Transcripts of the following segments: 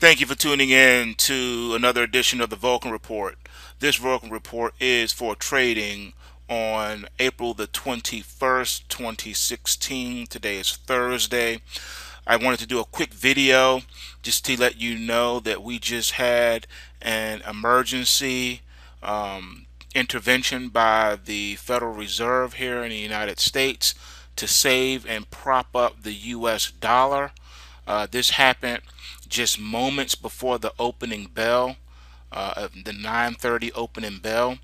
Thank you for tuning in to another edition of the Vulcan Report. This Vulcan Report is for trading on April the 21st, 2016. Today is Thursday. I wanted to do a quick video just to let you know that we just had an emergency um, intervention by the Federal Reserve here in the United States to save and prop up the U.S. dollar. Uh, this happened just moments before the opening bell, uh, the 9:30 opening bell,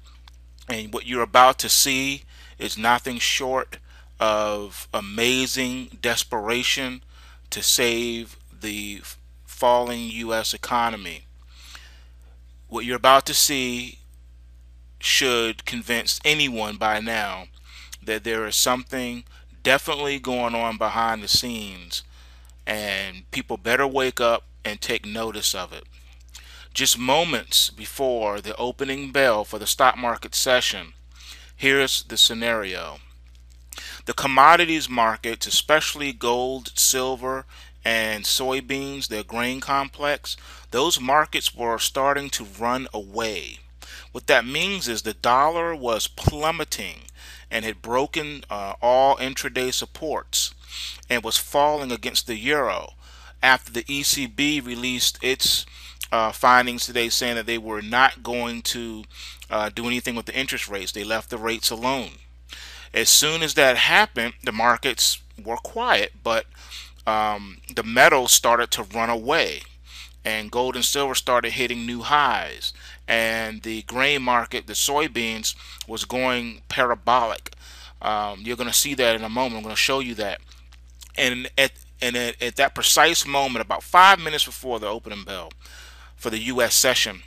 and what you're about to see is nothing short of amazing desperation to save the falling U.S. economy. What you're about to see should convince anyone by now that there is something definitely going on behind the scenes and people better wake up and take notice of it. Just moments before the opening bell for the stock market session, here's the scenario. The commodities markets, especially gold, silver, and soybeans, the grain complex, those markets were starting to run away. What that means is the dollar was plummeting and had broken uh, all intraday supports and was falling against the euro after the ECB released its uh, findings today saying that they were not going to uh, do anything with the interest rates. They left the rates alone. As soon as that happened, the markets were quiet, but um, the metals started to run away and gold and silver started hitting new highs and the grain market the soybeans was going parabolic um, you're going to see that in a moment I'm going to show you that and at and at, at that precise moment, about five minutes before the opening bell for the U.S. session,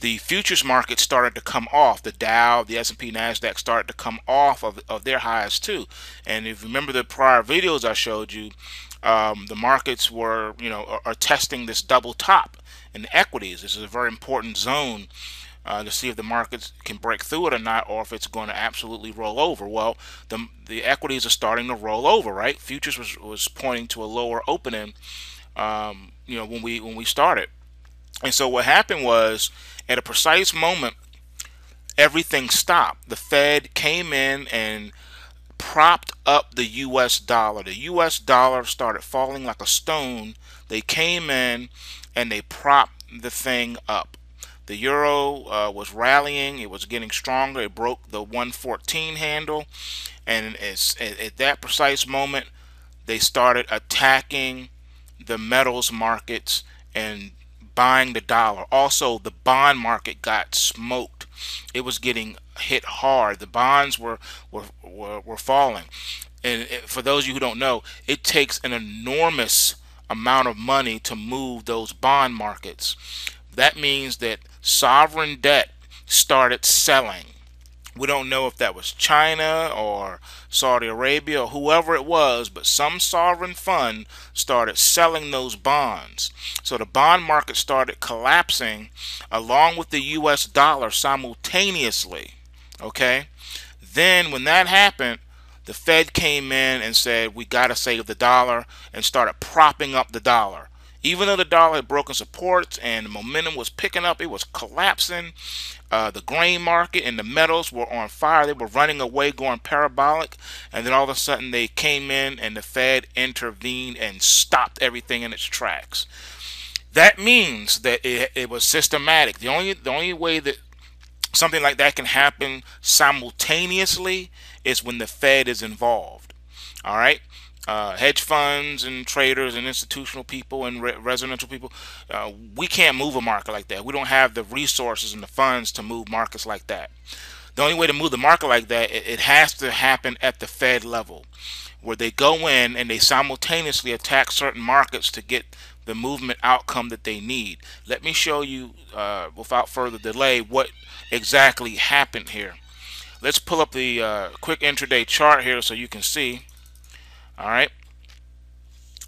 the futures market started to come off. The Dow, the S&P, Nasdaq started to come off of, of their highs too. And if you remember the prior videos I showed you, um, the markets were, you know, are, are testing this double top in equities. This is a very important zone uh, to see if the markets can break through it or not, or if it's going to absolutely roll over. Well, the the equities are starting to roll over, right? Futures was was pointing to a lower opening, um, you know, when we when we started, and so what happened was at a precise moment, everything stopped. The Fed came in and propped up the U.S. dollar. The U.S. dollar started falling like a stone. They came in and they propped the thing up. The euro uh, was rallying, it was getting stronger, it broke the 114 handle, and at that precise moment, they started attacking the metals markets and buying the dollar. Also, the bond market got smoked. It was getting hit hard. The bonds were were were, were falling. And for those of you who don't know, it takes an enormous amount of money to move those bond markets. That means that sovereign debt started selling. We don't know if that was China or Saudi Arabia or whoever it was, but some sovereign fund started selling those bonds. So the bond market started collapsing along with the US dollar simultaneously. Okay? Then when that happened, the Fed came in and said, we got to save the dollar and started propping up the dollar. Even though the dollar had broken supports and momentum was picking up, it was collapsing. Uh, the grain market and the metals were on fire. They were running away, going parabolic. And then all of a sudden they came in and the Fed intervened and stopped everything in its tracks. That means that it, it was systematic. The only the only way that something like that can happen simultaneously is when the Fed is involved. All right uh, hedge funds and traders and institutional people and re residential people, uh, we can't move a market like that. We don't have the resources and the funds to move markets like that. The only way to move the market like that, it, it has to happen at the Fed level, where they go in and they simultaneously attack certain markets to get the movement outcome that they need. Let me show you, uh, without further delay, what exactly happened here. Let's pull up the uh, quick intraday chart here so you can see. All right.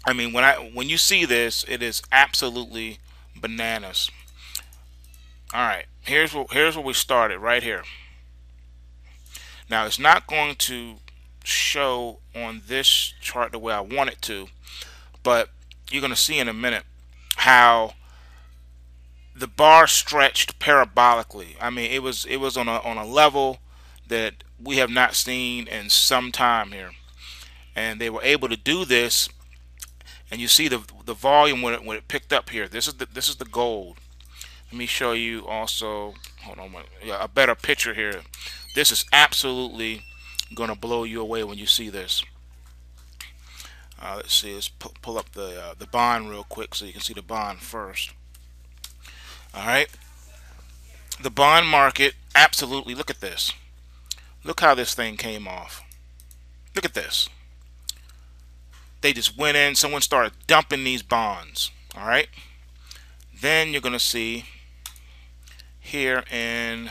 I mean, when I when you see this, it is absolutely bananas. All right. Here's what here's where we started right here. Now it's not going to show on this chart the way I want it to, but you're going to see in a minute how the bar stretched parabolically. I mean, it was it was on a on a level that we have not seen in some time here, and they were able to do this. And you see the the volume when it when it picked up here. This is the this is the gold. Let me show you also. Hold on, yeah, a better picture here. This is absolutely gonna blow you away when you see this. Uh, let's see. Let's pull up the uh, the bond real quick so you can see the bond first. All right. The bond market, absolutely. Look at this. Look how this thing came off. Look at this. They just went in. Someone started dumping these bonds. All right. Then you're going to see here in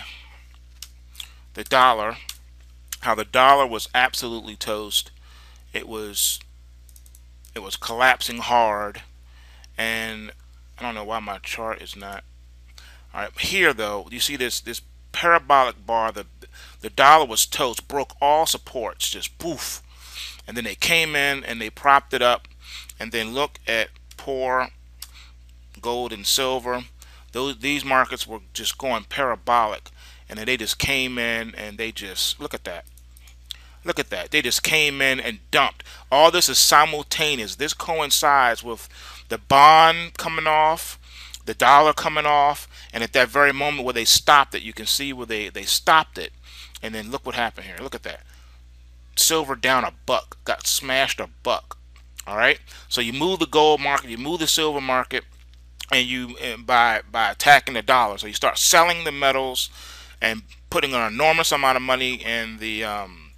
the dollar how the dollar was absolutely toast. It was it was collapsing hard and I don't know why my chart is not all right, here though, you see this this parabolic bar. The the dollar was toast, broke all supports, just poof, and then they came in and they propped it up, and then look at poor gold and silver. Those these markets were just going parabolic, and then they just came in and they just look at that. Look at that. They just came in and dumped. All this is simultaneous. This coincides with the bond coming off, the dollar coming off, and at that very moment where they stopped it, you can see where they, they stopped it. And then look what happened here. Look at that. Silver down a buck. Got smashed a buck. All right. So you move the gold market, you move the silver market, and you and by by attacking the dollar. So you start selling the metals and putting an enormous amount of money in the um,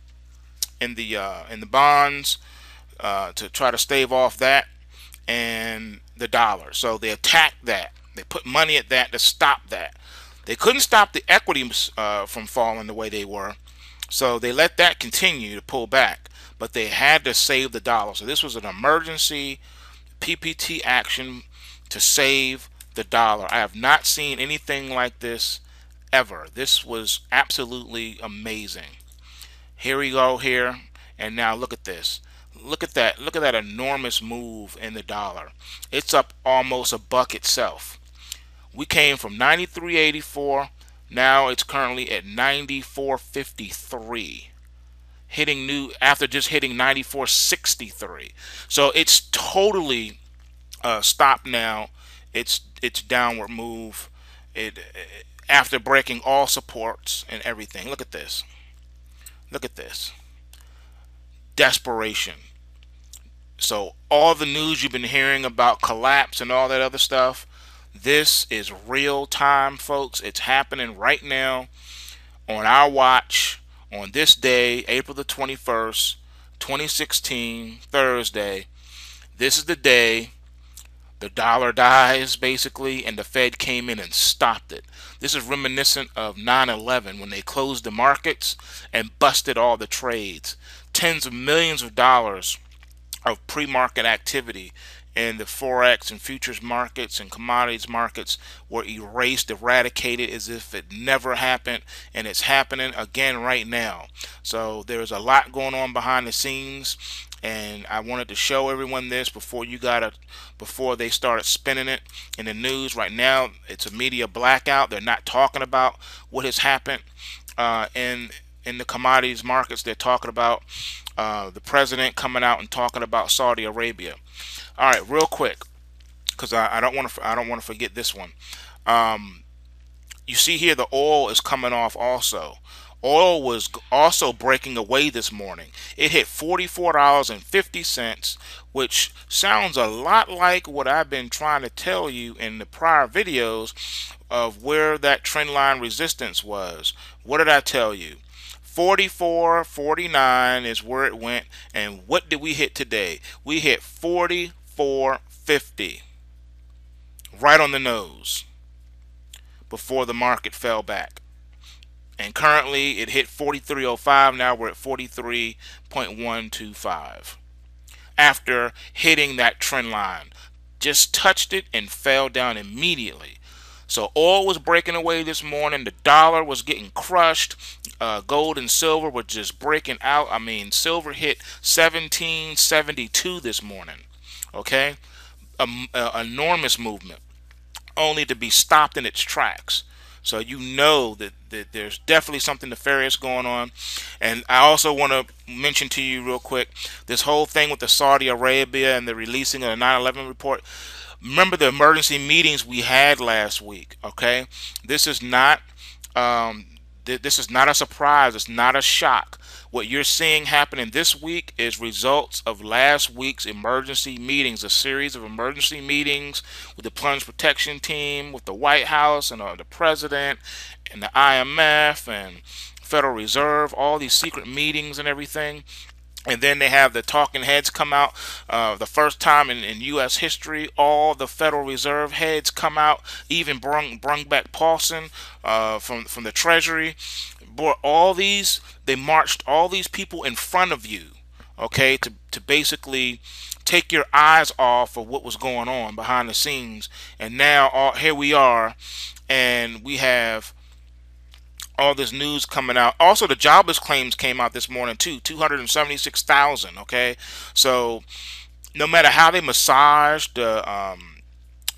in the uh, in the bonds uh, to try to stave off that and the dollar. So they attack that. They put money at that to stop that. They couldn't stop the equities uh, from falling the way they were, so they let that continue to pull back. But they had to save the dollar. So this was an emergency PPT action to save the dollar. I have not seen anything like this ever. This was absolutely amazing. Here we go here, and now look at this. Look at that. Look at that enormous move in the dollar. It's up almost a buck itself. We came from 93.84. Now it's currently at 94.53. Hitting new after just hitting 94.63. So it's totally uh, stopped now. It's it's downward move. It, it after breaking all supports and everything. Look at this. Look at this. Desperation. So all the news you've been hearing about collapse and all that other stuff, this is real time, folks. It's happening right now on our watch on this day, April the 21st, 2016, Thursday. This is the day the dollar dies, basically, and the Fed came in and stopped it. This is reminiscent of 9 11 when they closed the markets and busted all the trades. Tens of millions of dollars of pre market activity and the forex and futures markets and commodities markets were erased, eradicated as if it never happened, and it's happening again right now. So there's a lot going on behind the scenes, and I wanted to show everyone this before you got it, before they started spinning it in the news. Right now, it's a media blackout. They're not talking about what has happened uh, in in the commodities markets. They're talking about uh, the president coming out and talking about Saudi Arabia. All right, real quick, because I, I, don't want to I don't want to forget this one. Um, you see here the oil is coming off also. Oil was also breaking away this morning. It hit $44.50, which sounds a lot like what I've been trying to tell you in the prior videos of where that trend line resistance was. What did I tell you? 44 49 is where it went and what did we hit today we hit 40 450 right on the nose before the market fell back. And currently it hit 4305 now we're at 43.125 after hitting that trend line just touched it and fell down immediately. So oil was breaking away this morning. The dollar was getting crushed. Uh, gold and silver were just breaking out. I mean silver hit 1772 this morning okay enormous movement only to be stopped in its tracks. So you know that, that there's definitely something nefarious going on. And I also want to mention to you real quick this whole thing with the Saudi Arabia and the releasing of the 9/11 report. Remember the emergency meetings we had last week. Okay, this is not um, th this is not a surprise. It's not a shock. What you're seeing happening this week is results of last week's emergency meetings, a series of emergency meetings with the plunge protection team, with the White House and uh, the president and the IMF and Federal Reserve, all these secret meetings and everything. And then they have the talking heads come out. Uh, the first time in, in, U.S. history, all the Federal Reserve heads come out. Even brung, brung back Paulson uh, from from the Treasury brought all these, they marched all these people in front of you, okay, to, to basically take your eyes off of what was going on behind the scenes. And now all, here we are, and we have all this news coming out. Also, the jobless claims came out this morning too, 276,000. Okay, so no matter how they massage the um,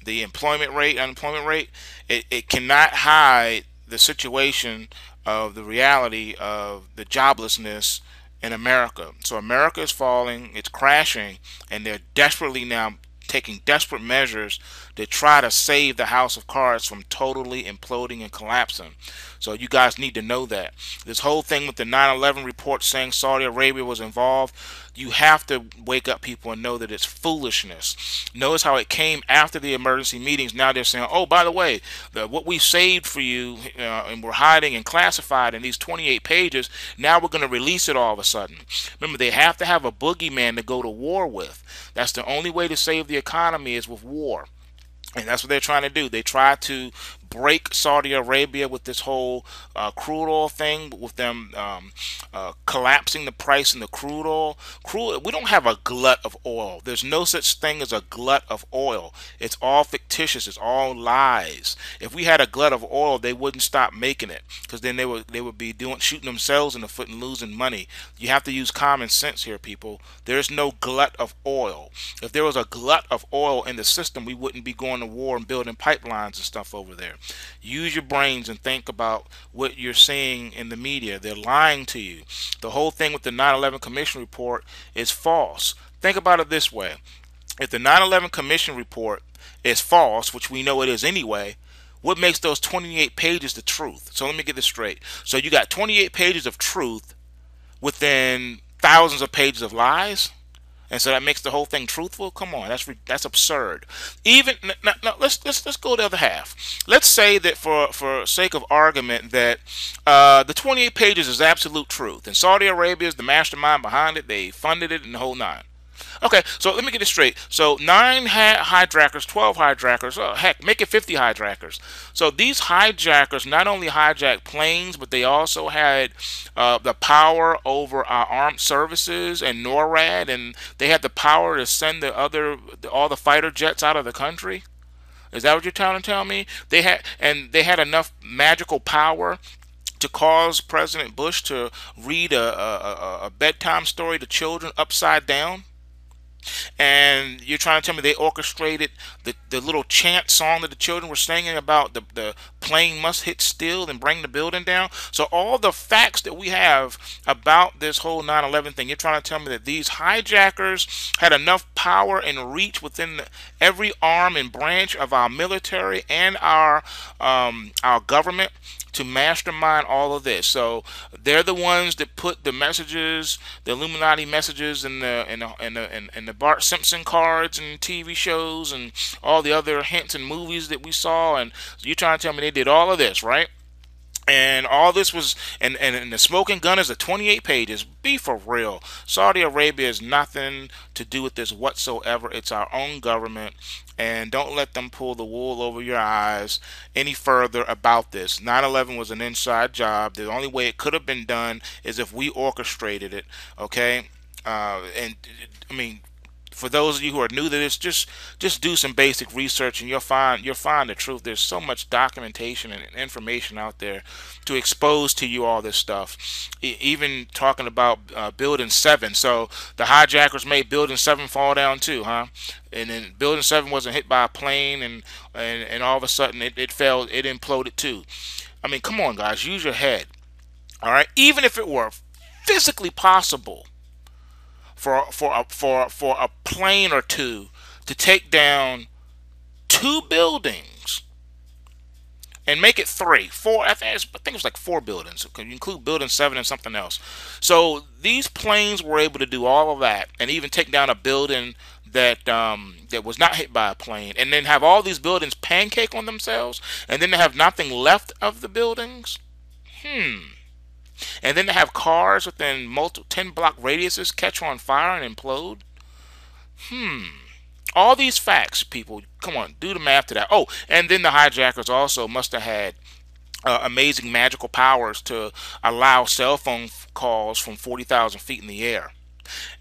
the employment rate, unemployment rate, it, it cannot hide the situation of the reality of the joblessness in America. So America is falling, it's crashing, and they're desperately now taking desperate measures to try to save the house of cards from totally imploding and collapsing. So you guys need to know that. This whole thing with the 9-11 report saying Saudi Arabia was involved, you have to wake up people and know that it's foolishness. Notice how it came after the emergency meetings. Now they're saying, oh, by the way, the, what we saved for you uh, and we're hiding and classified in these 28 pages, now we're going to release it all of a sudden. Remember, they have to have a boogeyman to go to war with. That's the only way to save the economy is with war. And that's what they're trying to do. They try to break Saudi Arabia with this whole uh, crude oil thing, with them um, uh, collapsing the price in the crude oil. Crude, we don't have a glut of oil. There's no such thing as a glut of oil. It's all fictitious. It's all lies. If we had a glut of oil, they wouldn't stop making it because then they would they would be doing shooting themselves in the foot and losing money. You have to use common sense here, people. There's no glut of oil. If there was a glut of oil in the system, we wouldn't be going to war and building pipelines and stuff over there. Use your brains and think about what you're seeing in the media. They're lying to you. The whole thing with the 9/11 Commission report is false. Think about it this way. If the 9/11 Commission report is false, which we know it is anyway, what makes those 28 pages the truth? So let me get this straight. So you got 28 pages of truth within thousands of pages of lies? And so that makes the whole thing truthful. Come on, that's that's absurd. Even now, now, let's let's let's go the other half. Let's say that for for sake of argument that uh, the 28 pages is absolute truth, and Saudi Arabia is the mastermind behind it. They funded it and the whole nine. Okay, so let me get this straight. So nine hijackers, 12 hijackers, oh, heck, make it 50 hijackers. So these hijackers not only hijacked planes, but they also had uh, the power over our armed services and NORAD, and they had the power to send the other, all the fighter jets out of the country. Is that what you're trying to tell me? They had, and they had enough magical power to cause President Bush to read a, a, a bedtime story to children upside down? And you're trying to tell me they orchestrated the, the little chant song that the children were singing about the, the plane must hit still and bring the building down? So all the facts that we have about this whole 9-11 thing you're trying to tell me that these hijackers had enough power and reach within the, every arm and branch of our military and our um, our government to mastermind all of this. So they're the ones that put the messages, the Illuminati messages, in the in the in the, in, in the Bart Simpson cards and TV shows and all the other hints and movies that we saw. And you're trying to tell me they did all of this, right? And all this was and, and, and the smoking gun is a 28 pages. Be for real. Saudi arabia has nothing to do with this whatsoever. It's our own government. And don't let them pull the wool over your eyes any further about this. 9-11 was an inside job. The only way it could have been done is if we orchestrated it okay? Uh, and i mean for those of you who are new to this, just just do some basic research and you'll find you'll find the truth. There's so much documentation and information out there to expose to you all this stuff. E even talking about uh, Building Seven. So the hijackers made Building Seven fall down too, huh? And then Building Seven wasn't hit by a plane, and and, and all of a sudden it, it fell, it imploded too. I mean, come on, guys, use your head. All right, even if it were physically possible for for a, for for a plane or two to take down two buildings and make it three, four. I think, it was like four buildings. You include building seven and something else. So these planes were able to do all of that and even take down a building that um, that was not hit by a plane, and then have all these buildings pancake on themselves, and then they have nothing left of the buildings. Hmm and then to have cars within multiple 10 block radiuses catch on fire and implode hmm all these facts people come on do the math to that oh and then the hijackers also must have had uh, amazing magical powers to allow cell phone calls from 40,000 feet in the air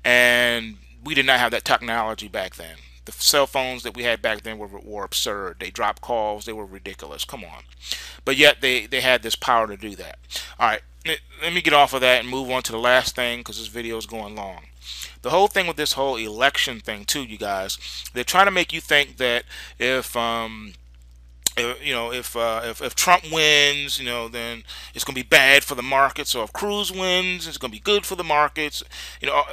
and we did not have that technology back then the cell phones that we had back then were, were absurd. They dropped calls. They were ridiculous. Come on. But yet they, they had this power to do that. All right let me get off of that and move on to the last thing because this video is going long. The whole thing with this whole election thing too, you guys, they're trying to make you think that if um, you know, if, uh, if if Trump wins, you know, then it's going to be bad for the markets. So if Cruz wins, it's going to be good for the markets. You know,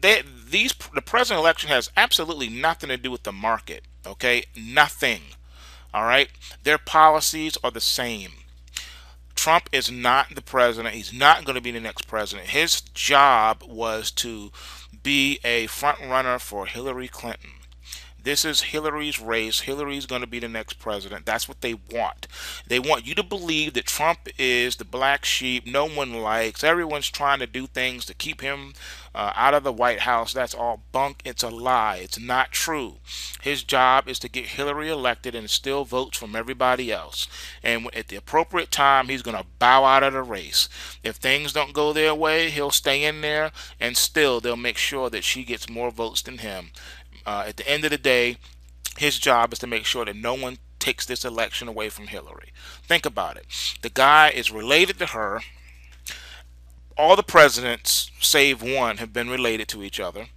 they, these the president election has absolutely nothing to do with the market. Okay, nothing. All right, their policies are the same. Trump is not the president. He's not going to be the next president. His job was to be a front runner for Hillary Clinton. This is Hillary's race. Hillary's going to be the next president. That's what they want. They want you to believe that Trump is the black sheep no one likes. Everyone's trying to do things to keep him uh, out of the White House. That's all bunk. It's a lie. It's not true. His job is to get Hillary elected and steal votes from everybody else. And at the appropriate time, he's going to bow out of the race. If things don't go their way, he'll stay in there and still they'll make sure that she gets more votes than him. Uh, at the end of the day, his job is to make sure that no one takes this election away from Hillary. Think about it. The guy is related to her. All the presidents, save one, have been related to each other.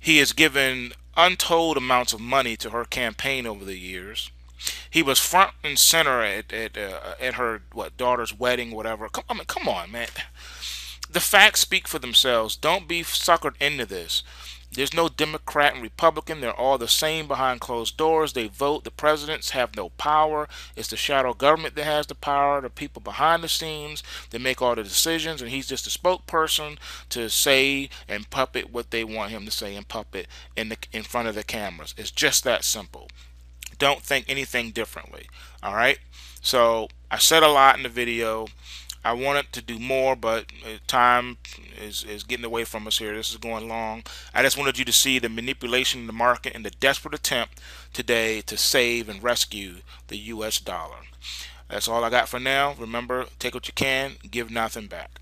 He has given untold amounts of money to her campaign over the years. He was front and center at at, uh, at her what daughter's wedding, whatever. Come, I mean, come on, man. The facts speak for themselves. Don't be suckered into this. There's no Democrat and Republican. They're all the same behind closed doors. They vote. The presidents have no power. It's the shadow government that has the power. The people behind the scenes that make all the decisions. And he's just a spokesperson to say and puppet what they want him to say and puppet in the in front of the cameras. It's just that simple. Don't think anything differently. All right. So I said a lot in the video. I wanted to do more, but uh, time is, is getting away from us here. This is going long. I just wanted you to see the manipulation in the market and the desperate attempt today to save and rescue the U.S. dollar. That's all I got for now. Remember, take what you can, give nothing back.